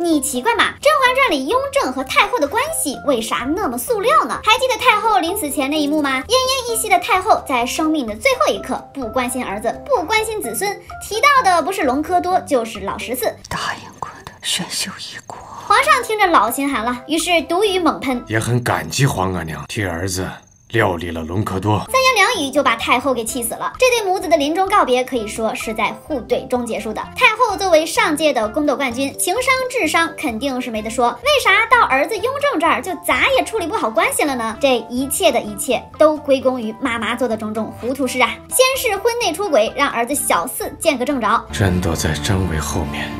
你奇怪吗？《甄嬛传》里雍正和太后的关系为啥那么塑料呢？还记得太后临死前那一幕吗？奄奄一息的太后在生命的最后一刻，不关心儿子，不关心子孙，提到的不是隆科多，就是老十四。答应过的，选秀一过。皇上听着老心寒了，于是毒语猛喷，也很感激皇阿娘替儿子。料理了隆科多，三言两语就把太后给气死了。这对母子的临终告别可以说是在互怼中结束的。太后作为上届的宫斗冠军，情商智商肯定是没得说。为啥到儿子雍正这儿就咋也处理不好关系了呢？这一切的一切都归功于妈妈做的种种糊涂事啊！先是婚内出轨，让儿子小四见个正着，朕躲在张伟后面，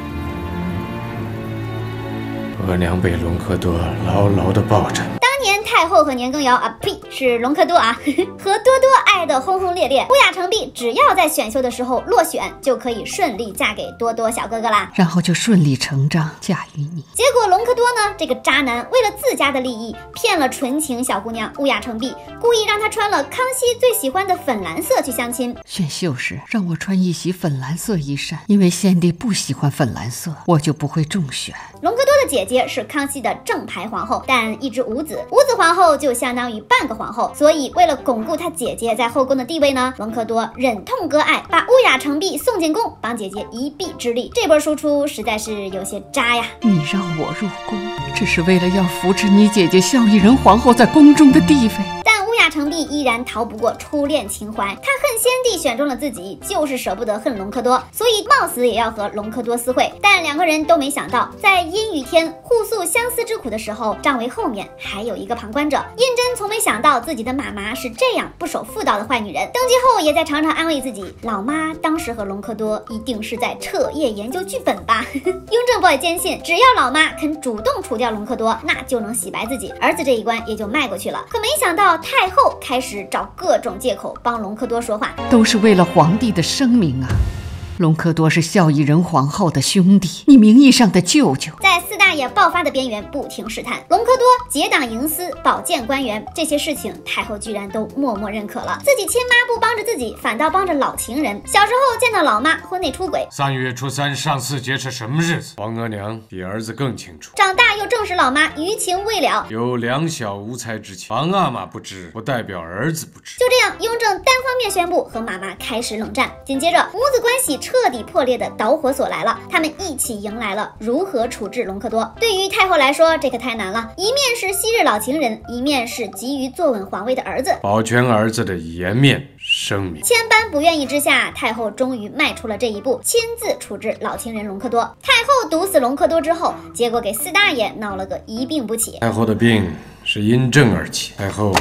额娘被隆科多牢牢地抱着。年太后和年羹尧啊，呸，是隆科多啊，和多多爱得轰轰烈烈。乌雅成璧只要在选秀的时候落选，就可以顺利嫁给多多小哥哥啦，然后就顺理成章嫁于你。结果隆科多呢，这个渣男为了自家的利益，骗了纯情小姑娘乌雅成璧，故意让她穿了康熙最喜欢的粉蓝色去相亲。选秀时让我穿一袭粉蓝色衣衫，因为先帝不喜欢粉蓝色，我就不会中选。隆科多的姐姐是康熙的正牌皇后，但一直无子。五子皇后就相当于半个皇后，所以为了巩固她姐姐在后宫的地位呢，隆科多忍痛割爱，把乌雅成璧送进宫，帮姐姐一臂之力。这波输出实在是有些渣呀！你让我入宫，只是为了要扶持你姐姐孝义仁皇后在宫中的地位。成璧依然逃不过初恋情怀，他恨先帝选中了自己，就是舍不得恨隆科多，所以冒死也要和隆科多私会。但两个人都没想到，在阴雨天互诉相思之苦的时候，张维后面还有一个旁观者。胤禛从没想到自己的妈妈是这样不守妇道的坏女人，登基后也在常常安慰自己，老妈当时和隆科多一定是在彻夜研究剧本吧。雍正 boy 坚信，只要老妈肯主动除掉隆科多，那就能洗白自己，儿子这一关也就迈过去了。可没想到太后。开始找各种借口帮隆科多说话，都是为了皇帝的声名啊。隆科多是孝义仁皇后的兄弟，你名义上的舅舅，在四大爷爆发的边缘不停试探。隆科多结党营私，保荐官员，这些事情太后居然都默默认可了。自己亲妈不帮着自己，反倒帮着老情人。小时候见到老妈婚内出轨，三月初三上巳节是什么日子？皇额娘比儿子更清楚。长大又证实老妈余情未了，有两小无猜之情。皇阿玛不知，不代表儿子不知。就这样，雍正单方面宣布和妈妈开始冷战。紧接着，母子关系。彻底破裂的导火索来了，他们一起迎来了如何处置隆科多。对于太后来说，这可太难了，一面是昔日老情人，一面是急于坐稳皇位的儿子，保全儿子的颜面声明。千般不愿意之下，太后终于迈出了这一步，亲自处置老情人隆科多。太后毒死隆科多之后，结果给四大爷闹了个一病不起。太后的病是因症而起，太后。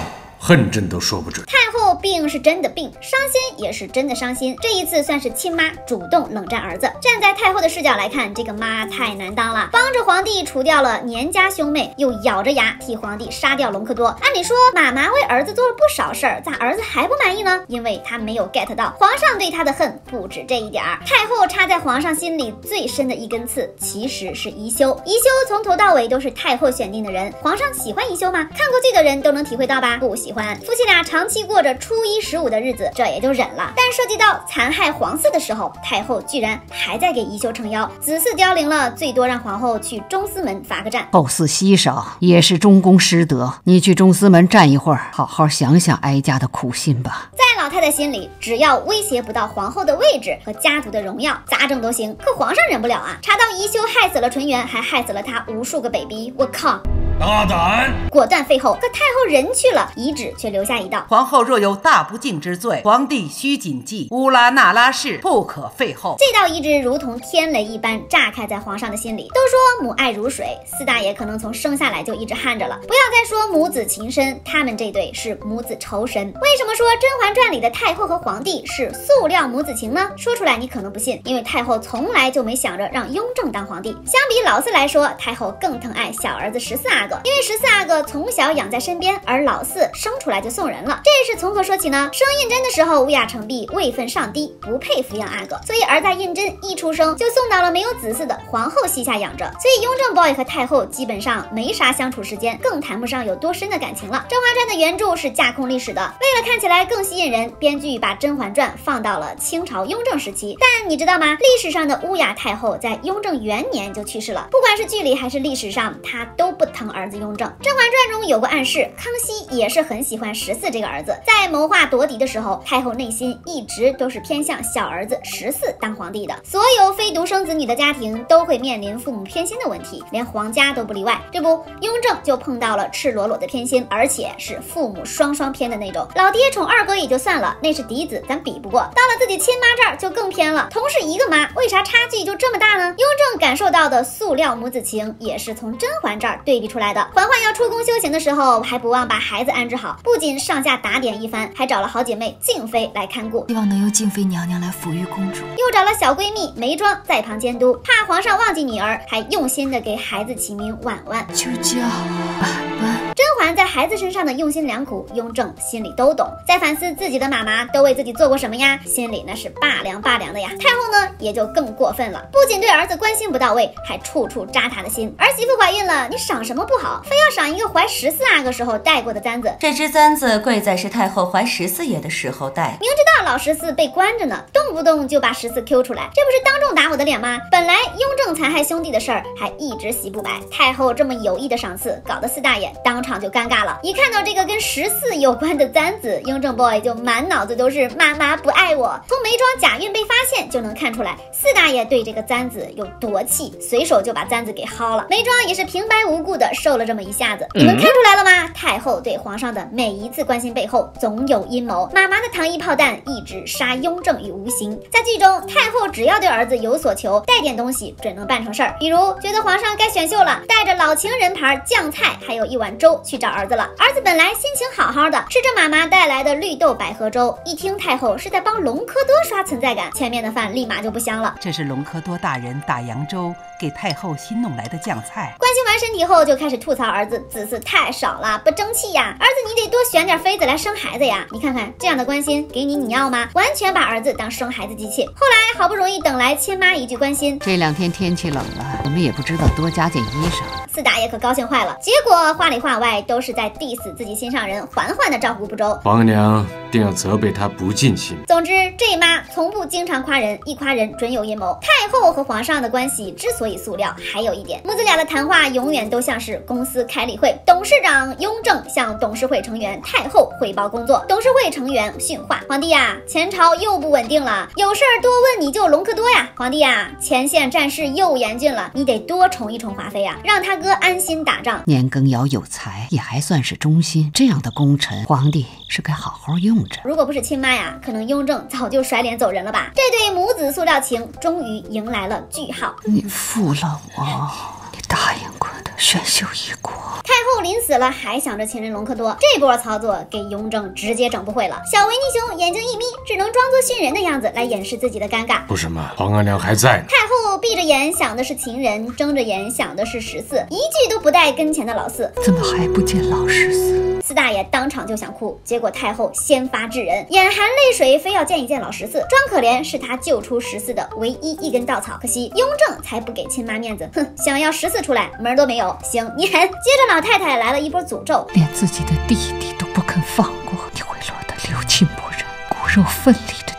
恨朕都说不准。太后病是真的病，伤心也是真的伤心。这一次算是亲妈主动冷战儿子。站在太后的视角来看，这个妈太难当了，帮着皇帝除掉了年家兄妹，又咬着牙替皇帝杀掉隆科多。按理说妈妈为儿子做了不少事儿，咋儿子还不满意呢？因为他没有 get 到皇上对他的恨不止这一点儿。太后插在皇上心里最深的一根刺，其实是宜修。宜修从头到尾都是太后选定的人，皇上喜欢宜修吗？看过剧的人都能体会到吧？不喜。喜欢夫妻俩长期过着初一十五的日子，这也就忍了。但涉及到残害皇嗣的时候，太后居然还在给宜修撑腰。子嗣凋零了，最多让皇后去中司门罚个站。后嗣稀少也是中宫失德，你去中司门站一会儿，好好想想哀家的苦心吧。在老太太心里，只要威胁不到皇后的位置和家族的荣耀，咋整都行。可皇上忍不了啊！查到宜修害死了纯元，还害死了他无数个 baby，我靠！大胆！果断废后，可太后人去了，遗旨却留下一道：皇后若有大不敬之罪，皇帝需谨记。乌拉那拉氏不可废后。这道遗旨如同天雷一般炸开在皇上的心里。都说母爱如水，四大爷可能从生下来就一直旱着了。不要再说母子情深，他们这对是母子仇深。为什么说《甄嬛传》里的太后和皇帝是塑料母子情呢？说出来你可能不信，因为太后从来就没想着让雍正当皇帝。相比老四来说，太后更疼爱小儿子十四阿因为十四阿哥从小养在身边，而老四生出来就送人了。这是从何说起呢？生胤禛的时候，乌雅成璧位分上低，不配抚养阿哥，所以而在胤禛一出生就送到了没有子嗣的皇后膝下养着。所以雍正 boy 和太后基本上没啥相处时间，更谈不上有多深的感情了。《甄嬛传》的原著是架空历史的，为了看起来更吸引人，编剧把《甄嬛传》放到了清朝雍正时期。但你知道吗？历史上的乌雅太后在雍正元年就去世了。不管是剧里还是历史上，她都不疼儿子雍正。《甄嬛传》中有过暗示，康熙也是很喜欢十四这个儿子。在谋划夺嫡的时候，太后内心一直都是偏向小儿子十四当皇帝的。所有非独生子女的家庭都会面临父母偏心的问题，连皇家都不例外。这不，雍正就碰到了赤裸裸的偏心，而且是父母双双偏的那种。老爹宠二哥也就算了，那是嫡子，咱比不过。到了自己亲妈这儿就更偏了，同是一个妈，为啥差距就这么大呢？雍正感受到的塑料母子情，也是从甄嬛这儿对比出来的。嬛嬛要出宫修行的时候，还不忘把孩子安置好，不仅上下打点一番，还找了好姐妹静妃来看顾，希望能由静妃娘娘来抚育公主。又找了小闺蜜眉庄在旁监督，怕皇上忘记女儿，还用心的给孩子起名婉婉，就叫婉婉。甄嬛在孩子身上的用心良苦，雍正心里都懂。在反思自己的妈妈都为自己做过什么呀，心里那是拔凉拔凉的呀。太后呢，也就更过分了，不仅对儿子关心不到位，还处处扎他的心。儿媳妇怀孕了，你赏什么不好，非要赏一个怀十四阿哥时候戴过的簪子。这只簪子贵在是太后怀十四爷的时候戴，明知道老十四被关着呢，动不动就把十四 Q 出来，这不是当众打我的脸吗？本来雍正残害兄弟的事儿还一直洗不白，太后这么有意的赏赐，搞得四大爷当场就尴尬了。一看到这个跟十四有关的簪子，雍正 boy 就满脑子都是妈妈不爱我。从眉庄假孕被发现就能看出来，四大爷对这个簪子有多气，随手就把簪子给薅了。眉庄也是平白无故的受了这么一下子，你们看出来了吗？太后对皇上的每一次关心背后总有阴谋，妈妈的糖衣炮弹一直杀雍正于无形。在剧中，太后只要对儿子有所求，带点东西准能办成事儿。比如觉得皇上该选秀了，带着老情人牌酱菜，还有一碗粥去找儿子了。儿子本来心情好好的，吃着妈妈带来的绿豆百合粥，一听太后是在帮隆科多刷存在感，前面的饭立马就不香了。这是隆科多大人打扬州给太后新弄来的酱菜。关心完身体后，就开始吐槽儿子子嗣太少了，不争气呀！儿子你得多选点妃子来生孩子呀！你看看这样的关心给你，你要吗？完全把儿子当生孩子机器。后来好不容易等来亲妈一句关心，这两天天气冷了，怎么也不知道多加件衣裳。四大爷可高兴坏了。结果话里话外都是在 diss 自己心上人嬛嬛的照顾不周。皇娘定要责备他不尽心。总之，这妈从不经常夸人，一夸人准有阴谋。太后和皇上的关系之所以塑料，还有一点，母子俩的谈话永远都像是公司开例会，董事长雍正向董事会成员太后汇报工作，董事会成员训话：皇帝呀，前朝又不稳定了，有事儿多问你舅隆科多呀。皇帝呀，前线战事又严峻了，你得多宠一宠华妃呀，让他哥安心打仗。年羹尧有才，也还算是忠心，这样的功臣，皇帝是该好好用着。如果不是亲妈呀，可能雍正早就甩脸走人了吧。这对母子塑料情终于迎来了句号。你负了我，你答应过的选秀一过。太后临死了还想着情人隆科多，这波操作给雍正直接整不会了。小维尼熊眼睛一眯，只能装作训人的样子来掩饰自己的尴尬。不是嘛？皇额娘还在呢。太后闭着眼想的是情人，睁着眼想的是十四，一句都不带跟前的老四。怎么还不见老十四？四大爷当场就想哭，结果太后先发制人，眼含泪水，非要见一见老十四，装可怜是他救出十四的唯一一根稻草。可惜雍正才不给亲妈面子，哼，想要十四出来门都没有。行，你狠。接着老太太来了一波诅咒，连自己的弟弟都不肯放过，你会落得六亲不认、骨肉分离的。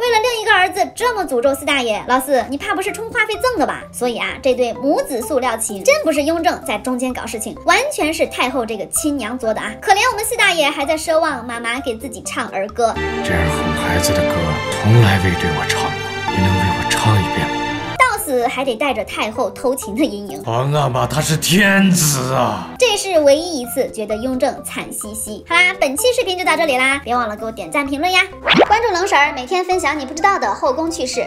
为了另一个儿子这么诅咒四大爷，老四你怕不是充话费赠的吧？所以啊，这对母子塑料情真不是雍正在中间搞事情，完全是太后这个亲娘做的啊！可怜我们四大爷还在奢望妈妈给自己唱儿歌，这样哄孩子的歌从来未对我唱过，你能为我唱一遍吗？到死还得带着太后偷情的阴影。皇阿玛他是天子啊！这是唯一一次觉得雍正惨兮兮。好啦，本期视频就到这里啦，别忘了给我点赞评论呀！关注冷婶儿，每天分享你不知道的后宫趣事。